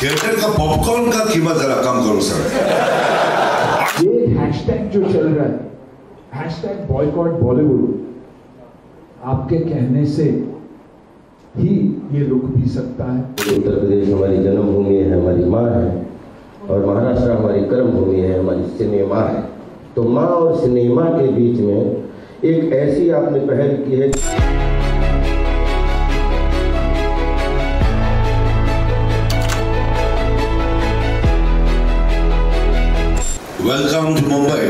Theatre का popcorn का कीमत जरा कम करो सर। ये हैशटैग जो चल रहा है हैशटैग बॉयकॉट बॉलीवुड आपके कहने से ही ये रुक भी सकता है। उत्तर प्रदेश हमारी जन्मभूमि है हमारी माँ है और महाराष्ट्र हमारी कर्म भूमि है हमारी सिनेमा है। तो माँ और सिनेमा के बीच में एक ऐसी आपने पहल की है वेलकम टू मुंबई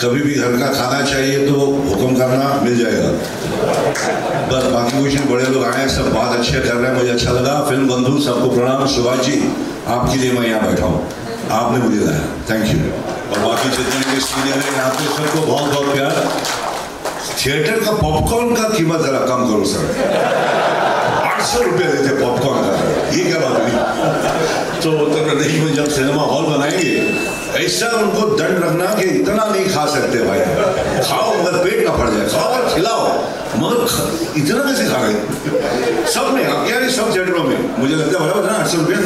कभी भी घर का खाना चाहिए तो हुक्म करना मिल जाएगा। बस बाकी कुछ बड़े लोग आए हैं, सब बात अच्छे कर रहे हैं मुझे अच्छा लगा। फ़िल्म बंधु सबको प्रणाम। सुभाष जी आपके लिए मैं यहाँ बैठा हूँ। आपने मुझे लाया। थैंक यू और बाकी जितने भी सीनियर हैं यहाँ सबको बहुत बहुत प्यार। थिएटर का पॉपकॉर्न का कीमत जरा कम करो सर आठ सौ रुपये देते पॉपकॉर्न का। ये क्या बात हुई तो उत्तर प्रदेश में जब सिनेमा हॉल बनाएँगे, ऐसा उनको दंड रखना कि इतना नहीं खा सकते भाई। खाओ, मगर पेट ना पड़ जाए। खाओ और खिलाओ। मगर इतना कैसे खा रहे सब में अब यार सब थिएटरों में। मुझे लगता है, बराबर ना, आठ सौ रुपये?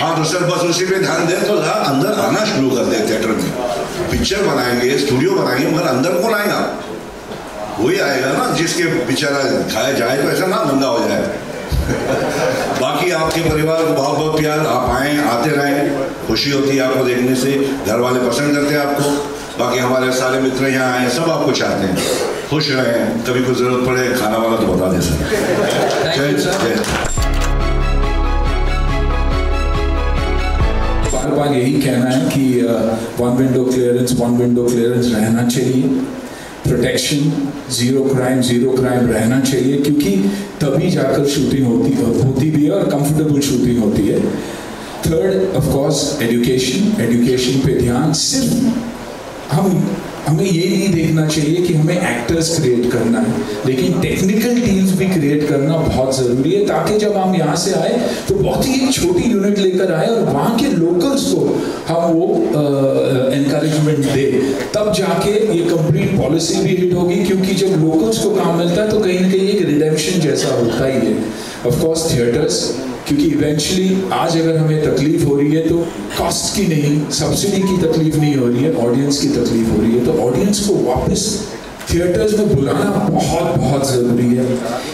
हाँ तो सर, बस उसी पे ध्यान दें तो अंदर आना शुरू कर दे थिएटर में। पिक्चर बनाएँगे, स्टूडियो बनाएँगे, मगर अंदर कौन आएगा? वही आएगा ना, जिसके बेचारा खाया जाए तो ऐसा ना धंधा हो जाए। बाकी आपके परिवार को बहुत बहुत प्यार। आप आए आते रहें। खुशी होती है आपको देखने से। घर वाले पसंद करते हैं आपको। बाकी हमारे सारे मित्र यहाँ आए सब आपको चाहते हैं। खुश रहें कभी कोई ज़रूरत पड़े खाना वाला तो बता दें सर। जय जय। बार बार यही कहना है कि one window clearance one window clearance रहना चाहिए। Protection zero crime zero crime रहना चाहिए, क्योंकि तभी जाकर शूटिंग होती होती भी है और कंफर्टेबल शूटिंग होती है। Third of course education education पे ध्यान सिर्फ़ हम, हमें ये नहीं देखना चाहिए कि हमें एक्टर्स क्रिएट करना है। लेकिन टेक्निकल टीम्स भी क्रिएट करना बहुत ज़रूरी है, ताकि जब हम यहाँ से आए तो बहुत ही एक छोटी यूनिट लेकर आए और वहाँ के लोकल्स को हम वो इनक्रेजमेंट दे तब जाके ये कंप्लीट पॉलिसी भी हिट होगी, क्योंकि जब लोकल्स को काम मिलता है तो कहीं ना कहीं एक रिडेम्पशन जैसा होता ही है। ऑफ़ कोर्स थिएटर्स क्योंकि इवेंचुअली आज अगर हमें तकलीफ़ हो रही है तो कॉस्ट की नहीं सब्सिडी की तकलीफ़ नहीं हो रही है ऑडियंस की तकलीफ़ हो रही है। तो ऑडियंस को वापस थिएटर्स में बुलाना बहुत बहुत ज़रूरी है।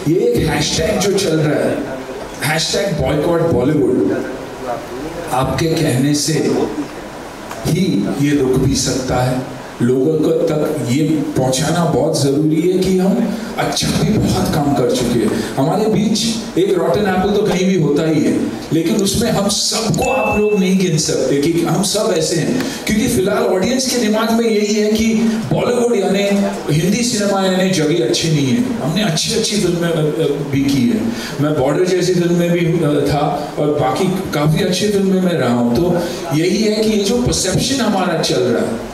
ये एक हैशटैग जो चल रहा है हैशटैग बॉयकॉट बॉलीवुड आपके कहने से ही ये रुक भी सकता है। लोगों को तक ये पहुंचाना बहुत ज़रूरी है कि हम अच्छा भी बहुत काम कर चुके हैं। हमारे बीच एक रॉटन एप्पल तो कहीं भी होता ही है, लेकिन उसमें हम सबको आप लोग नहीं गिन सकते कि हम सब ऐसे हैं। क्योंकि फ़िलहाल ऑडियंस के दिमाग में यही है कि बॉलीवुड यानी हिंदी सिनेमा यानी जगह अच्छी नहीं है। हमने अच्छी अच्छी फ़िल्में भी की है। मैं बॉर्डर जैसी फ़िल्म में भी था और बाकी काफ़ी अच्छी फ़िल्में में रहा हूँ। तो यही है कि ये जो परसेप्शन हमारा चल रहा है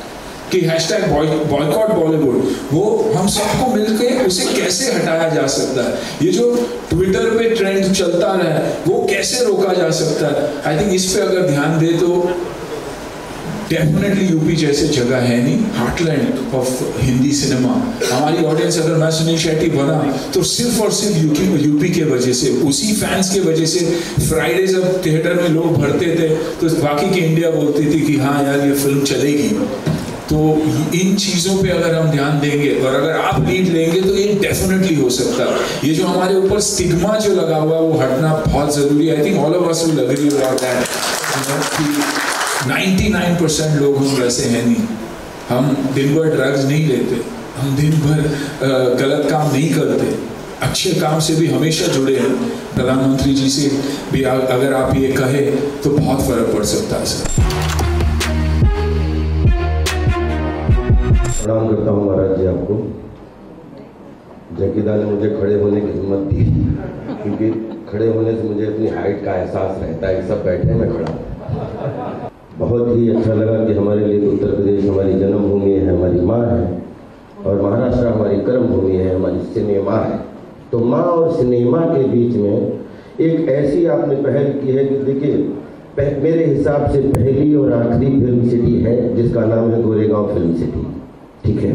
कि हैशटैग बॉयकॉट बॉलीवुड वो हम सबको मिलकर उसे कैसे हटाया जा सकता है? ये जो ट्विटर पे ट्रेंड चलता रहा है, वो कैसे रोका जा सकता है? आई थिंक इस पे अगर ध्यान दे तो डेफिनेटली यूपी जैसे जगह है नहीं हार्टलैंड ऑफ़ हिंदी सिनेमा हमारी ऑडियंस अगर मैं सुनील शेट्टी बना तो सिर्फ़ और सिर्फ़ यूपी यूपी के वजह से, उसी फैंस के वजह से फ्राइडे जब थिएटर में लोग भरते थे तो बाकी की इंडिया बोलती थी कि हाँ यार, ये फ़िल्म चलेगी। तो इन चीज़ों पे अगर हम ध्यान देंगे, और अगर आप लीड लेंगे तो ये डेफिनेटली हो सकता है। ये जो हमारे ऊपर स्टिग्मा जो लगा हुआ है, वो हटना बहुत ज़रूरी है। I think all of us will agree about that कि 99 परसेंट लोग हम वैसे हैं नहीं। हम दिन भर ड्रग्स नहीं लेते। हम दिन भर गलत काम नहीं करते। अच्छे काम से भी हमेशा जुड़े हैं। प्रधानमंत्री जी से भी अगर आप ये कहे तो बहुत फ़र्क पड़ सकता है, सर। प्रणाम करता हूँ महाराज जी आपको। जकीदा ने मुझे खड़े होने की हिम्मत दी, क्योंकि खड़े होने से मुझे अपनी हाइट का एहसास रहता है सब बैठे मैं खड़ा बहुत ही अच्छा लगा कि हमारे लिए उत्तर प्रदेश हमारी जन्मभूमि है, हमारी माँ है, और महाराष्ट्र हमारी कर्म भूमि है, हमारी सिनेमा है। तो माँ और सिनेमा के बीच में एक ऐसी आपने पहल की है कि देखिए मेरे हिसाब से पहली और आखिरी फ़िल्म सिटी है, जिसका नाम है गोरेगांव फ़िल्म सिटी। ठीक है?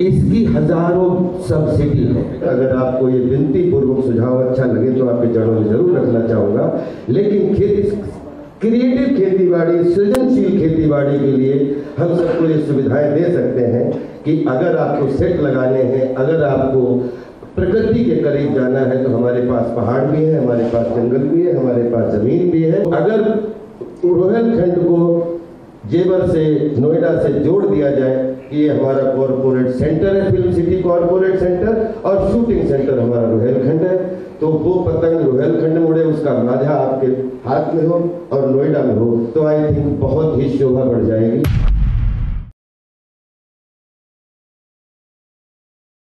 इसकी हज़ारों सब्सिडी है। अगर आपको ये विनती पूर्वक सुझाव अच्छा लगे तो आपके चरणों में ज़रूर रखना चाहूँगा। लेकिन खेती क्रिएटिव खेती बाड़ी सृजनशील खेती बाड़ी के लिए हम सबको ये सुविधाएँ दे सकते हैं कि अगर आपको सेट लगाने हैं, अगर आपको प्रकृति के करीब जाना है तो हमारे पास पहाड़ भी है, हमारे पास जंगल भी है, हमारे पास ज़मीन भी है। अगर रोहलखंड को जेवर से, नोएडा से जोड़ दिया जाए कि ये हमारा कॉरपोरेट सेंटर है फ़िल्म सिटी कॉरपोरेट सेंटर और शूटिंग सेंटर हमारा रोहेलखंड है। तो वो पतंग रोहेलखंड में उड़े उसका राजा आपके हाथ में हो और नोएडा में हो तो आई थिंक बहुत ही शोभा बढ़ जाएगी।